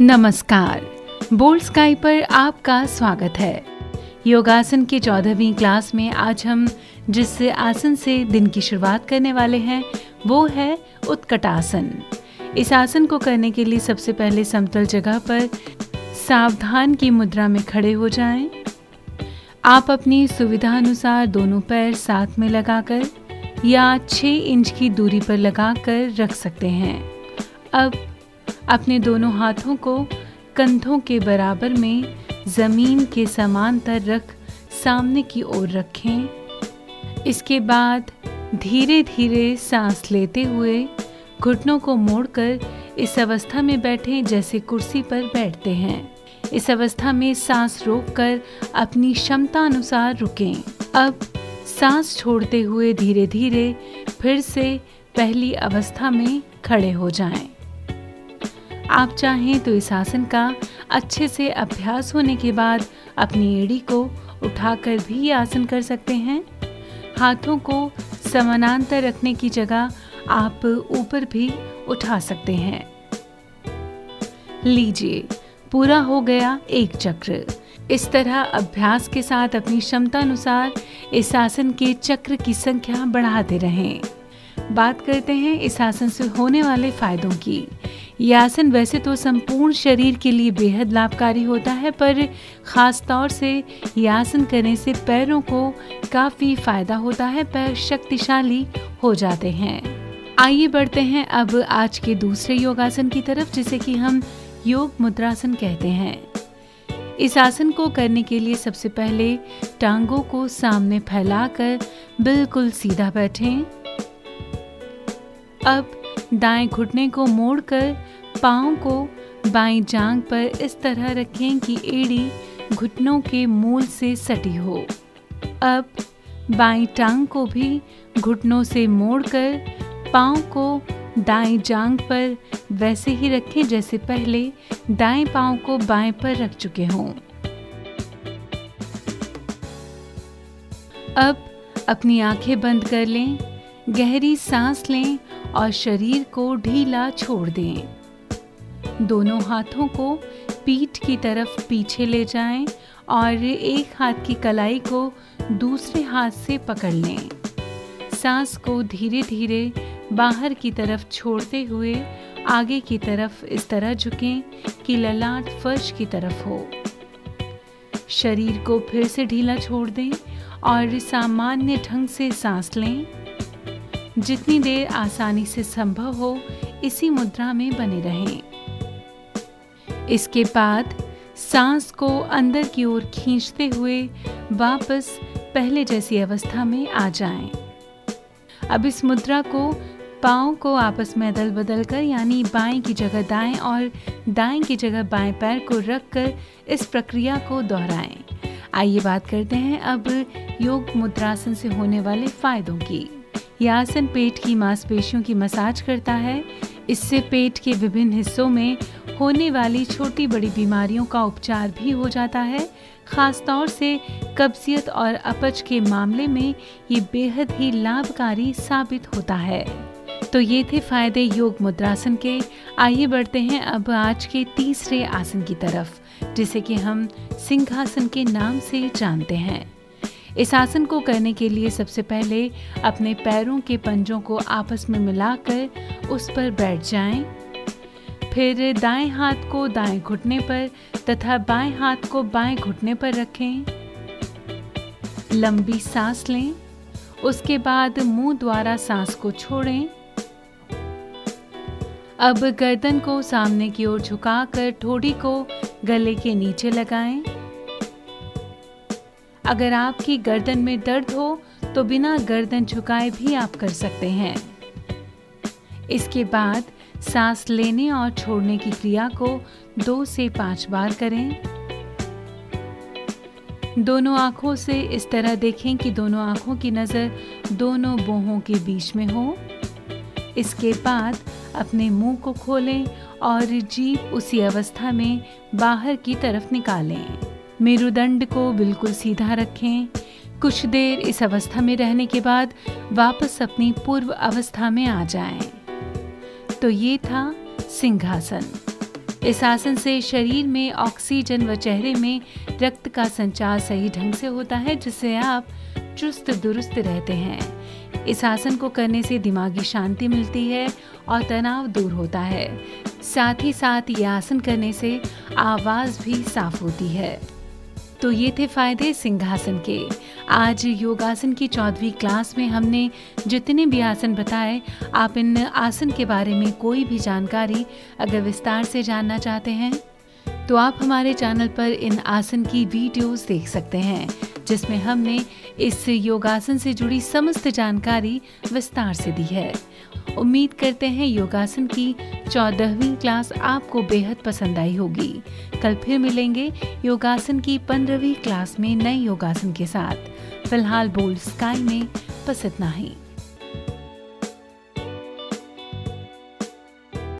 नमस्कार। Bold sky पर आपका स्वागत है। योगासन की चौदहवीं क्लास में आज हम जिस आसन से दिन की शुरुआत करने वाले हैं, वो है उत्कटासन। इस आसन को करने के लिए सबसे पहले समतल जगह पर सावधान की मुद्रा में खड़े हो जाएँ। आप अपनी सुविधा अनुसार दोनों पैर साथ में लगाकर या 6 इंच की दूरी पर लगाकर रख सकते हैं। अब अपने दोनों हाथों को कंधों के बराबर में ज़मीन के समांतर रख सामने की ओर रखें। इसके बाद धीरे धीरे सांस लेते हुए घुटनों को मोड़कर इस अवस्था में बैठें जैसे कुर्सी पर बैठते हैं। इस अवस्था में सांस रोककर अपनी क्षमता अनुसार रुकें। अब सांस छोड़ते हुए धीरे धीरे फिर से पहली अवस्था में खड़े हो जाएँ। आप चाहें तो इस आसन का अच्छे से अभ्यास होने के बाद अपनी एड़ी को उठाकर भी आसन कर सकते हैं। हाथों को समानांतर रखने की जगह आप ऊपर भी उठा सकते हैं। लीजिए, पूरा हो गया एक चक्र। इस तरह अभ्यास के साथ अपनी क्षमता अनुसार इस आसन के चक्र की संख्या बढ़ाते रहें। बात करते हैं इस आसन से होने वाले फायदों की। यह आसन वैसे तो संपूर्ण शरीर के लिए बेहद लाभकारी होता है, पर ख़ास तौर से यह आसन करने से पैरों को काफ़ी फ़ायदा होता है, पैर शक्तिशाली हो जाते हैं। आइए बढ़ते हैं अब आज के दूसरे योगासन की तरफ़, जिसे कि हम योग मुद्रासन कहते हैं। इस आसन को करने के लिए सबसे पहले टांगों को सामने फैलाकर बिल्कुल सीधा बैठें। अब दाएँ घुटने को मोड़कर पाँव को बाएँ जांग पर इस तरह रखें कि एड़ी घुटनों के मूल से सटी हो। अब बाएँ टांग को भी घुटनों से मोड़कर पाँव को दाएँ जांग पर वैसे ही रखें जैसे पहले दाएँ पाँव को बाएँ पर रख चुके हों। अब अपनी आँखें बंद कर लें। गहरी सांस लें और शरीर को ढीला छोड़ दें। दोनों हाथों को पीठ की तरफ़ पीछे ले जाएँ और एक हाथ की कलाई को दूसरे हाथ से पकड़ लें। सांस को धीरे धीरे बाहर की तरफ़ छोड़ते हुए आगे की तरफ़ इस तरह झुकें कि ललाट फर्श की तरफ़ हो। शरीर को फिर से ढीला छोड़ दें और सामान्य ढंग से सांस लें। जितनी देर आसानी से संभव हो, इसी मुद्रा में बने रहें इसके बाद सांस को अंदर की ओर खींचते हुए वापस पहले जैसी अवस्था में आ जाएँ। अब इस मुद्रा को पाँव को आपस में अदल बदल कर यानी बाएँ की जगह दाएँ और दाएँ की जगह बाएँ पैर को रख कर इस प्रक्रिया को दोहराएँ। आइए बात करते हैं अब योग मुद्रासन से होने वाले फायदों की यह आसन पेट की मांसपेशियों की मसाज करता है। इससे पेट के विभिन्न हिस्सों में होने वाली छोटी बड़ी बीमारियों का उपचार भी हो जाता है। खास तौर से कब्जियत और अपच के मामले में ये बेहद ही लाभकारी साबित होता है। तो ये थे फ़ायदे योग मुद्रासन के। आइए बढ़ते हैं अब आज के तीसरे आसन की तरफ़, जिसे कि हम सिंहासन के नाम से जानते हैं। इस आसन को करने के लिए सबसे पहले अपने पैरों के पंजों को आपस में मिलाकर उस पर बैठ जाएँ। फिर दाएँ हाथ को दाएँ घुटने पर तथा बाएँ हाथ को बाएँ घुटने पर रखें। लंबी सांस लें। उसके बाद मुँह द्वारा सांस को छोड़ें। अब गर्दन को सामने की ओर झुकाकर ठोड़ी को गले के नीचे लगाएँ। अगर आपकी गर्दन में दर्द हो तो बिना गर्दन झुकाए भी आप कर सकते हैं। इसके बाद सांस लेने और छोड़ने की क्रिया को दो से पाँच बार करें। दोनों आँखों से इस तरह देखें कि दोनों आँखों की नज़र दोनों बोहों के बीच में हो। इसके बाद अपने मुँह को खोलें और जीभ उसी अवस्था में बाहर की तरफ़ निकालें। मेरुदंड को बिल्कुल सीधा रखें। कुछ देर इस अवस्था में रहने के बाद वापस अपनी पूर्व अवस्था में आ जाएँ। तो ये था सिंहासन। इस आसन से शरीर में ऑक्सीजन व चेहरे में रक्त का संचार सही ढंग से होता है, जिससे आप चुस्त दुरुस्त रहते हैं। इस आसन को करने से दिमागी शांति मिलती है और तनाव दूर होता है। साथ ही साथ ये आसन करने से आवाज़ भी साफ़ होती है। तो ये थे फ़ायदे सिंहासन के। आज योगासन की चौदवी क्लास में हमने जितने भी आसन बताए, आप इन आसन के बारे में कोई भी जानकारी अगर विस्तार से जानना चाहते हैं तो आप हमारे चैनल पर इन आसन की वीडियोस देख सकते हैं। जिसमें हमने इस योगासन से जुड़ी समस्त जानकारी विस्तार से दी है। उम्मीद करते हैं योगासन की चौदहवीं क्लास आपको बेहद पसंद आई होगी। कल फिर मिलेंगे योगासन की पंद्रहवीं क्लास में नए योगासन के साथ। फ़िलहाल बोल्ड स्काई में बस इतना ही।